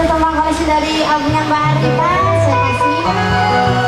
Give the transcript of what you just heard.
satu tombak koleksi dari albumnya Mbak Arita. Saya kasih.